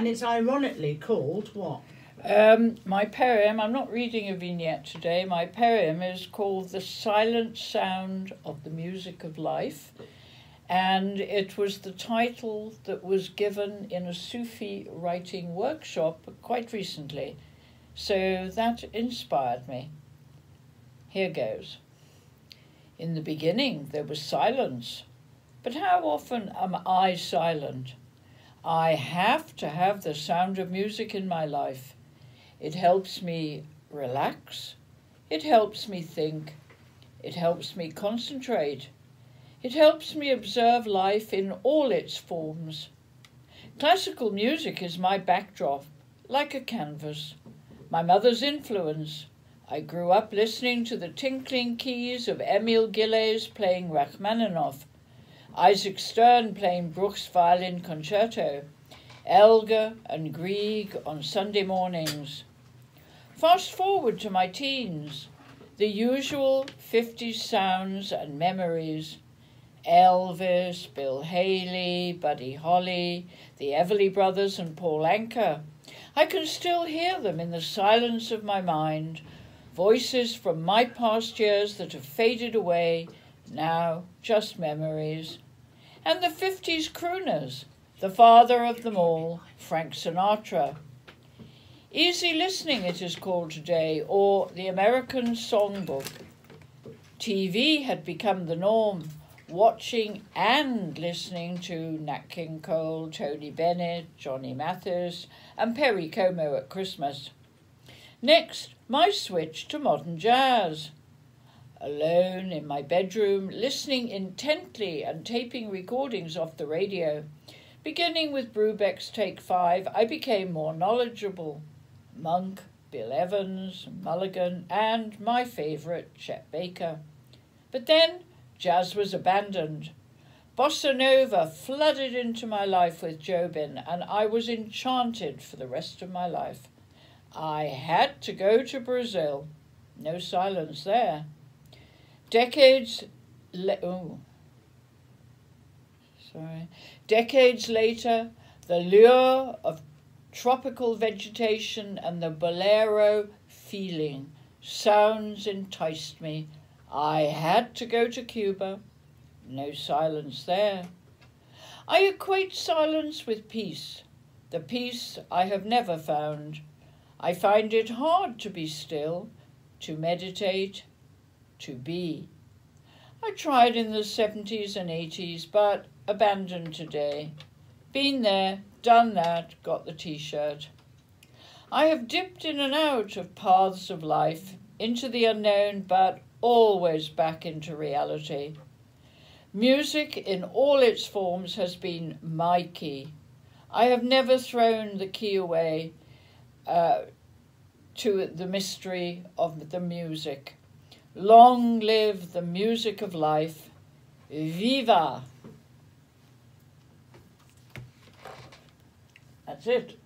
And it's ironically called what? Um, my poem, I'm not reading a vignette today, my poem is called The Silent Sound of the Music of Life. And it was the title that was given in a Sufi writing workshop quite recently. So that inspired me. Here goes. In the beginning, there was silence. But how often am I silent? I have to have the sound of music in my life. It helps me relax. It helps me think. It helps me concentrate. It helps me observe life in all its forms. Classical music is my backdrop, like a canvas. My mother's influence. I grew up listening to the tinkling keys of Emil Gilels playing Rachmaninoff, Isaac Stern playing Bruch's violin concerto, Elgar and Grieg on Sunday mornings. Fast forward to my teens, the usual 50s sounds and memories. Elvis, Bill Haley, Buddy Holly, the Everly Brothers, and Paul Anka. I can still hear them in the silence of my mind, voices from my past years that have faded away, now just memories. And the 50s crooners, the father of them all, Frank Sinatra. Easy listening, it is called today, or the American Songbook. TV had become the norm watching and listening to Nat King Cole, Tony Bennett, Johnny Mathis, and Perry Como at Christmas. Next, my switch to modern jazz. Alone in my bedroom, listening intently and taping recordings off the radio. Beginning with Brubeck's Take Five, I became more knowledgeable. Monk, Bill Evans, Mulligan, and my favourite, Chet Baker. But then Jazz was abandoned. Bossa Nova flooded into my life with Jobim, and I was enchanted for the rest of my life. I had to go to Brazil. No silence there. Decades le- oh. Sorry. Decades later, the lure of tropical vegetation and the bolero feeling sounds enticed me I had to go to Cuba. No silence there. I equate silence with peace, the peace I have never found. I find it hard to be still, to meditate, to be. I tried in the 70s and 80s, but abandoned today. Been there, done that, got the t shirt. I have dipped in and out of paths of life, into the unknown, but always back into reality. Music in all its forms has been my key. I have never thrown the key away uh, to the mystery of the music. Long live the music of life. Viva! That's it.